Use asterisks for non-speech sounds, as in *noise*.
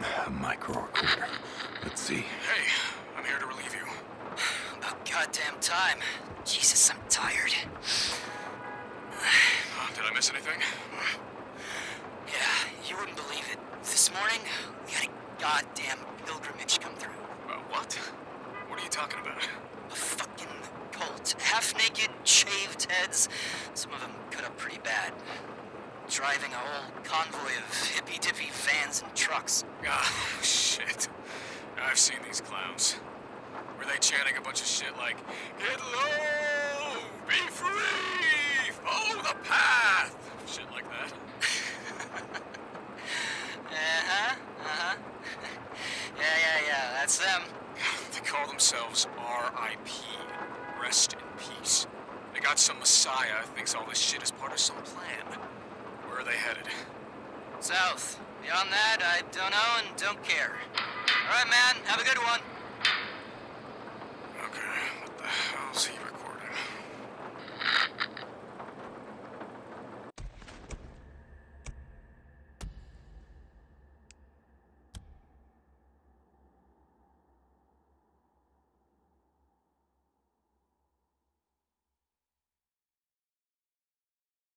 A *sighs* micro recorder. Let's see. Hey, I'm here to relieve you. About goddamn time. Jesus, I'm tired. *sighs* Uh, did I miss anything? Yeah, you wouldn't believe it. This morning, we had a goddamn pilgrimage come through. Uh, what? What are you talking about? A fucking cult. Half naked, shaved heads. Some of them cut up pretty bad. Driving a whole convoy of hippy dippy vans and trucks. Ah, shit. I've seen these clowns. Were they chanting a bunch of shit like, Get low! Be free! Follow the path! Shit like that. *laughs* Uh-huh, uh-huh. *laughs* yeah, yeah, yeah, that's them. They call themselves RIP. Rest in peace. They got some messiah thinks all this shit is part of some plan. Where are they headed? South. Beyond that, I don't know and don't care. All right, man, have a good one.